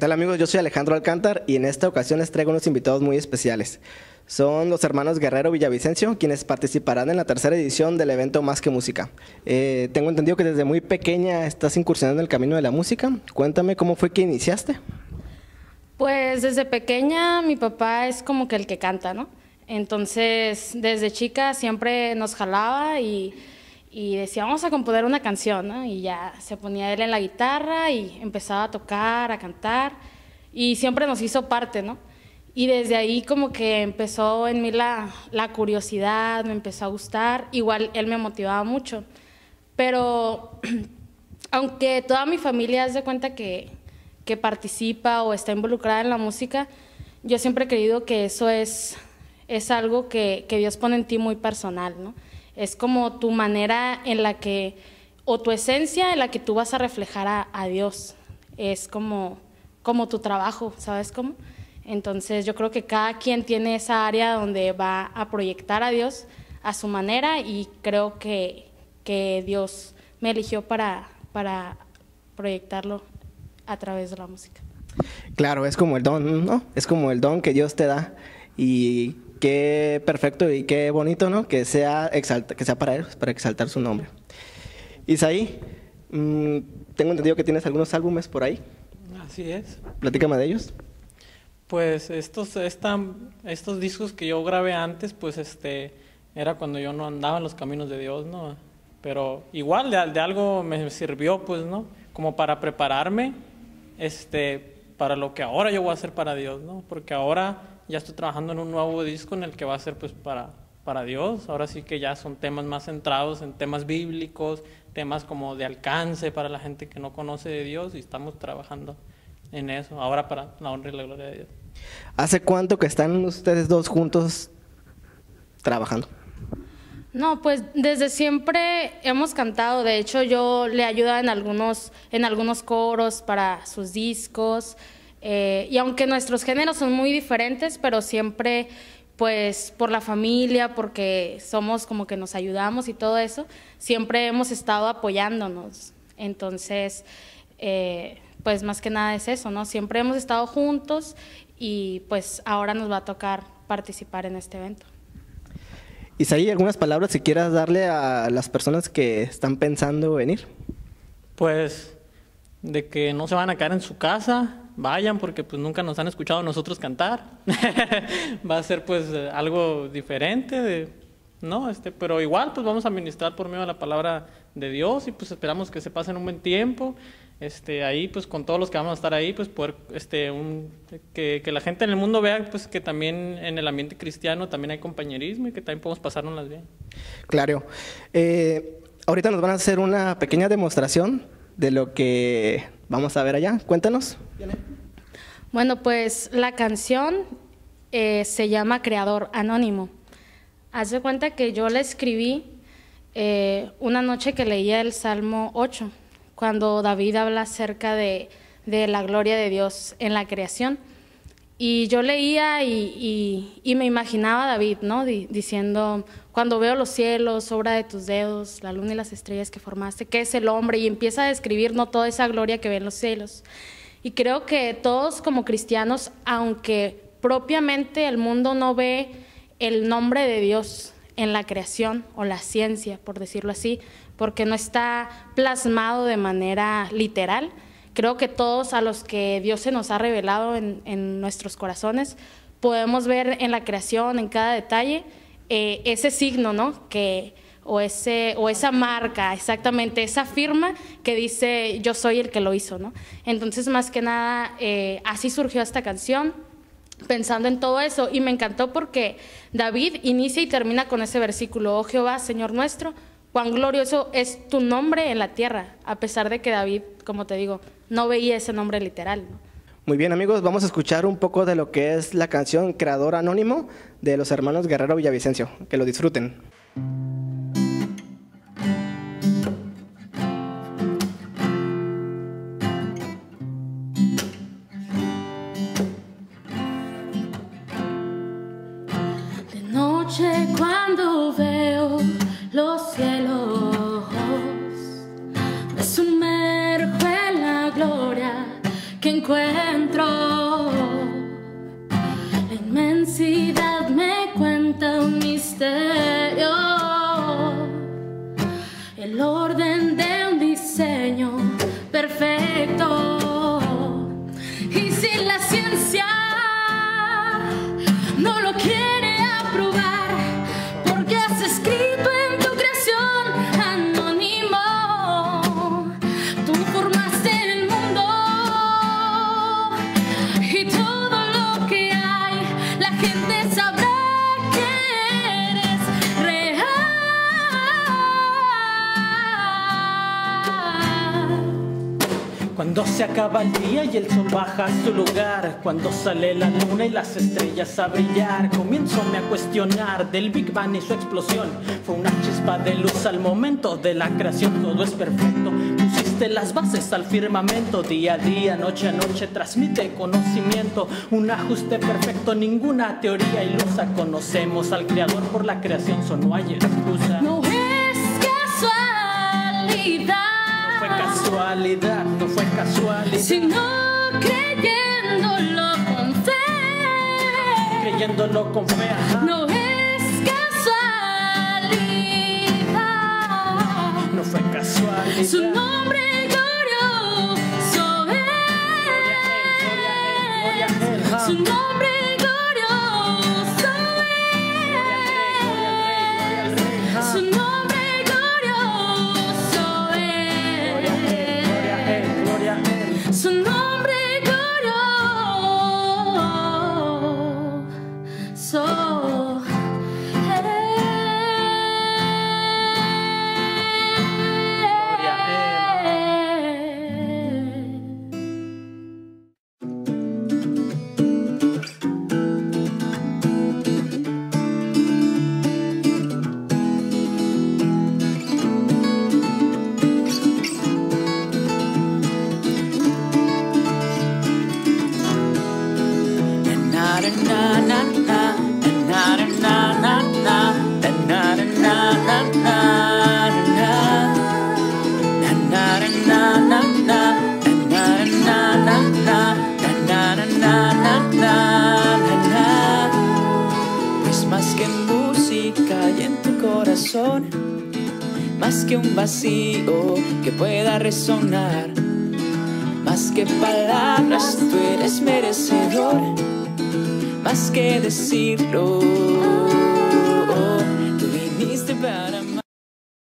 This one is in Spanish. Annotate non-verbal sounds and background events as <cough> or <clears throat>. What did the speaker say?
tal amigos? Yo soy Alejandro Alcántar y en esta ocasión les traigo unos invitados muy especiales. Son los hermanos Guerrero Villavicencio, quienes participarán en la tercera edición del evento Más que Música. Eh, tengo entendido que desde muy pequeña estás incursionando en el camino de la música. Cuéntame cómo fue que iniciaste. Pues desde pequeña mi papá es como que el que canta, ¿no? Entonces desde chica siempre nos jalaba y, y decía, vamos a componer una canción. Y ya se ponía él en la guitarra y empezaba a tocar, a cantar y siempre nos hizo parte, ¿no? Y desde ahí como que empezó en mí la, la curiosidad, me empezó a gustar, igual él me motivaba mucho, pero <clears throat> aunque toda mi familia hace cuenta que, que participa o está involucrada en la música, yo siempre he creído que eso es, es algo que, que Dios pone en ti muy personal, ¿no? Es como tu manera en la que, o tu esencia en la que tú vas a reflejar a, Dios. Es como, como tu trabajo, ¿sabes cómo? Entonces yo creo que cada quien tiene esa área donde va a proyectar a Dios a su manera y creo que, que Dios me eligió para, para proyectarlo a través de la música. Claro, es como el don, ¿no? Es como el don que Dios te da y qué perfecto y qué bonito, ¿no? Que sea, exalta, que sea para él, para exaltar su nombre. Isaí, mmm, tengo entendido que tienes algunos álbumes por ahí. Así es. Platícame de ellos. Pues estos, esta, estos discos que yo grabé antes, pues este, era cuando yo no andaba en los caminos de Dios, ¿no? Pero igual de, de algo me sirvió, pues, ¿no? Como para prepararme, este, para lo que ahora yo voy a hacer para Dios, ¿no? Porque ahora ya estoy trabajando en un nuevo disco en el que va a ser, pues, para, para Dios. Ahora sí que ya son temas más centrados en temas bíblicos, temas como de alcance para la gente que no conoce de Dios y estamos trabajando en eso, ahora para la honra y la gloria de Dios. ¿Hace cuánto que están ustedes dos juntos trabajando? No, pues desde siempre hemos cantado. De hecho, yo le ayudo en algunos, en algunos coros para sus discos. Eh, y aunque nuestros géneros son muy diferentes, pero siempre, pues por la familia, porque somos como que nos ayudamos y todo eso, siempre hemos estado apoyándonos. Entonces, eh, pues más que nada es eso, ¿no? Siempre hemos estado juntos y pues ahora nos va a tocar participar en este evento. Isaí, ¿algunas palabras que quieras darle a las personas que están pensando venir? Pues de que no se van a quedar en su casa, vayan porque pues nunca nos han escuchado nosotros cantar. <laughs> Va a ser pues algo diferente, de, ¿no? Este, pero igual pues vamos a ministrar por medio de la palabra de Dios y pues esperamos que se pasen un buen tiempo este, ahí pues con todos los que vamos a estar ahí, pues poder, este, un, que, que, la gente en el mundo vea pues que también en el ambiente cristiano también hay compañerismo y que también podemos pasárnoslas bien. Claro. Eh, ahorita nos van a hacer una pequeña demostración de lo que vamos a ver allá. Cuéntanos. Bueno, pues la canción eh, se llama Creador Anónimo. Haz de cuenta que yo la escribí eh, una noche que leía el Salmo 8 cuando David habla acerca de la gloria de Dios en la creación. Y yo leía y, me imaginaba a David, ¿no? Di, diciendo, cuando veo los cielos, obra de tus dedos, la luna y las estrellas que formaste, ¿qué es el hombre? Y empieza a describir, ¿no? Toda esa gloria que ven los cielos. Y creo que todos como cristianos, aunque propiamente el mundo no ve el nombre de Dios en la creación o la ciencia, por decirlo así, porque no está plasmado de manera literal. Creo que todos a los que Dios se nos ha revelado en, en nuestros corazones, podemos ver en la creación, en cada detalle, eh, ese signo, ¿no? Que, o, ese, o esa marca, exactamente, esa firma que dice yo soy el que lo hizo, ¿no? Entonces, más que nada, eh, así surgió esta canción, pensando en todo eso, y me encantó porque David inicia y termina con ese versículo, oh Jehová, Señor nuestro, cuán glorioso es tu nombre en la tierra, a pesar de que David, como te digo, no veía ese nombre literal. Muy bien amigos, vamos a escuchar un poco de lo que es la canción Creador Anónimo de los hermanos Guerrero Villavicencio. Que lo disfruten. El orden Cuando se acaba el día y el sol baja a su lugar, cuando sale la luna y las estrellas a brillar, comienzo a cuestionar del Big Bang y su explosión. Fue una chispa de luz al momento de la creación, todo es perfecto. Pusiste las bases al firmamento, día a día, noche a noche, transmite conocimiento. Un ajuste perfecto, ninguna teoría ilusa. Conocemos al Creador por la creación, so no hay excusa. No es casualidad, no fue casualidad. Sino creyéndolo con fe. Creyéndolo con fe, ajá. No es casualidad. No fue casualidad. Vacío que pueda resonar, más que palabras, tú eres merecedor, más que decirlo,